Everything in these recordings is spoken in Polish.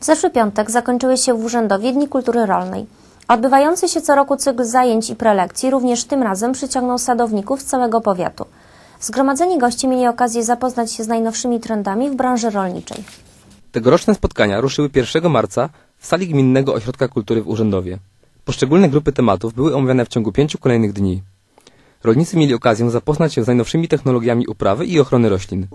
W zeszły piątek zakończyły się w Urzędowie Dni Kultury Rolnej. Odbywający się co roku cykl zajęć i prelekcji również tym razem przyciągnął sadowników z całego powiatu. Zgromadzeni goście mieli okazję zapoznać się z najnowszymi trendami w branży rolniczej. Tegoroczne spotkania ruszyły 1 marca w sali Gminnego Ośrodka Kultury w Urzędowie. Poszczególne grupy tematów były omawiane w ciągu pięciu kolejnych dni. Rolnicy mieli okazję zapoznać się z najnowszymi technologiami uprawy i ochrony roślin.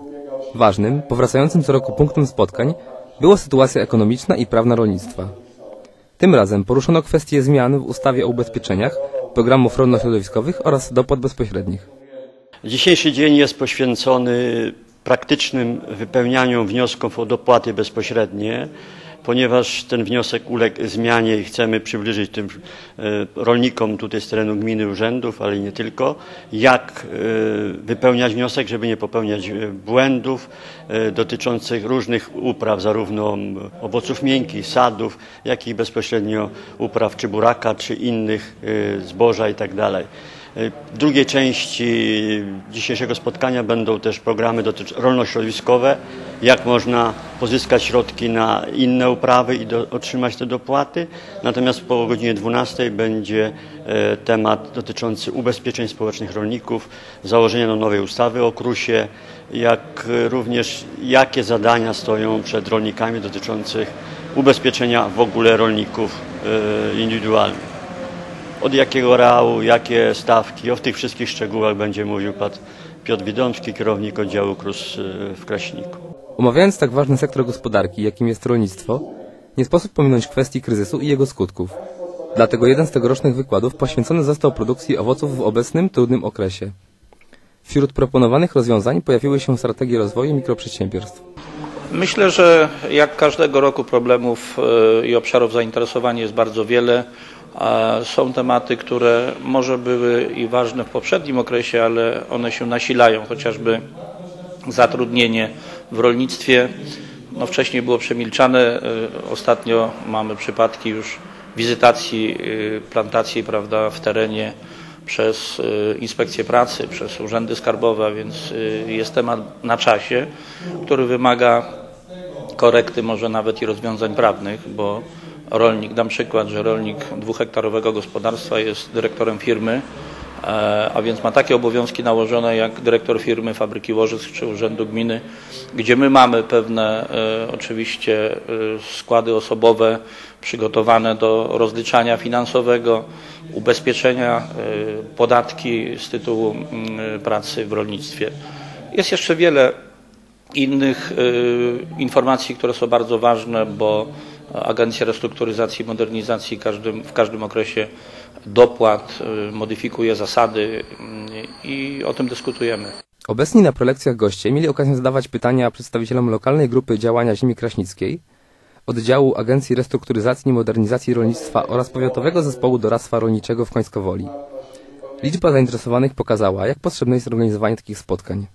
Ważnym, powracającym co roku punktem spotkań była sytuacja ekonomiczna i prawna rolnictwa. Tym razem poruszono kwestie zmian w ustawie o ubezpieczeniach, programów rolno-środowiskowych oraz dopłat bezpośrednich. Dzisiejszy dzień jest poświęcony praktycznym wypełnianiu wniosków o dopłaty bezpośrednie, ponieważ ten wniosek uległ zmianie i chcemy przybliżyć tym e, rolnikom tutaj z terenu gminy, urzędów, ale nie tylko, jak e, wypełniać wniosek, żeby nie popełniać e, błędów dotyczących różnych upraw, zarówno owoców miękkich, sadów, jak i bezpośrednio upraw czy buraka, czy innych zboża itd. Tak w drugiej części dzisiejszego spotkania będą też programy rolno-środowiskowe, jak można pozyskać środki na inne uprawy i do, otrzymać te dopłaty. Natomiast po godzinie 12 będzie e, temat dotyczący ubezpieczeń społecznych rolników, założenia nowej ustawy o krusie, jak również jakie zadania stoją przed rolnikami dotyczących ubezpieczenia w ogóle rolników e, indywidualnych od jakiego reału, jakie stawki. O tych wszystkich szczegółach będzie mówił pan Piotr Widomski, kierownik oddziału KRUS y, w Kraśniku. Omawiając tak ważny sektor gospodarki, jakim jest rolnictwo, nie sposób pominąć kwestii kryzysu i jego skutków. Dlatego jeden z tegorocznych wykładów poświęcony został produkcji owoców w obecnym, trudnym okresie. Wśród proponowanych rozwiązań pojawiły się strategie rozwoju mikroprzedsiębiorstw. Myślę, że jak każdego roku problemów y, i obszarów zainteresowania jest bardzo wiele. Są tematy, które może były i ważne w poprzednim okresie, ale one się nasilają, chociażby zatrudnienie w rolnictwie. No wcześniej było przemilczane, y, ostatnio mamy przypadki już wizytacji y, plantacji prawda, w terenie przez y, inspekcję pracy, przez urzędy skarbowe, więc jest temat na czasie, który wymaga korekty, może nawet i rozwiązań prawnych, bo rolnik, dam przykład, że rolnik dwuhektarowego gospodarstwa jest dyrektorem firmy, e, a więc ma takie obowiązki nałożone jak dyrektor firmy, fabryki łożysk czy urzędu gminy, gdzie my mamy pewne e, oczywiście e, składy osobowe przygotowane do rozliczania finansowego, ubezpieczenia, podatki z tytułu mm, pracy w rolnictwie. Jest jeszcze wiele innych informacji, które są bardzo ważne, bo Agencja Restrukturyzacji i Modernizacji każdym, w każdym okresie dopłat y, modyfikuje zasady y, i o tym dyskutujemy. Obecni na prelekcjach goście mieli okazję zadawać pytania przedstawicielom lokalnej grupy działania Ziemi Kraśnickiej, oddziału Agencji Restrukturyzacji i Modernizacji Rolnictwa oraz Powiatowego Zespołu Doradztwa Rolniczego w Końskowoli. Liczba zainteresowanych pokazała, jak potrzebne jest organizowanie takich spotkań.